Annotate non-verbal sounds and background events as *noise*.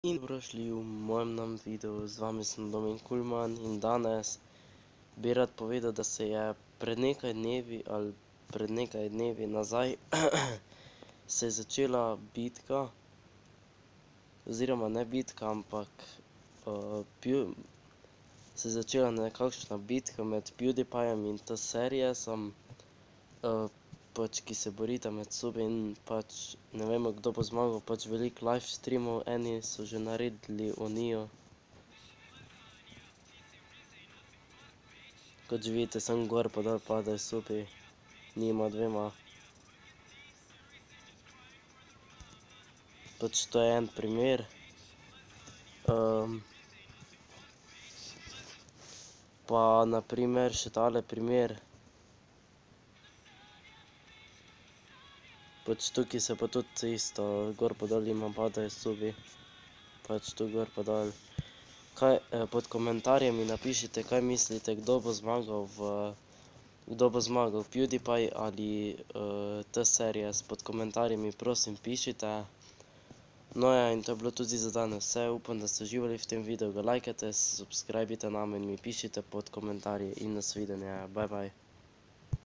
In dobrošli v mojem novem videu, z vami sem Domin Kulman in danes bi rad povedal, da se je pred nekaj dnevi ali pred nekaj dnevi nazaj *clears throat* se je začela bitka oziroma ne bitka, ampak se je začela nekakšna bitka med PewDiePiejem in T-Seriesom pač, ki se borita med seboj in pač ne vemo, kdo bo zmagal, pač veliko live streamov, eni so že naredili Unijo. Kot že vidite, samo gor pa dol padajo supi njima dvema. Pač to je en primer. Pa na primer še tale primer. Pač tukaj se pa tudi isto, gor pa dol jima padajo supi. Pač tu gor pa dol. Kaj pod komentarjem mi napišite, kaj mislite, kdo bo zmagal v, kdo bo zmagal, PewDiePie ali T-Series, pod komentarji mi prosim pišite. No, ja, in to je bilo tudi za danes vse, upam, da ste uživali v tem videu, ga lajkajte, subscribite name in mi pišite pod komentarji in nasvidenje, bye bye.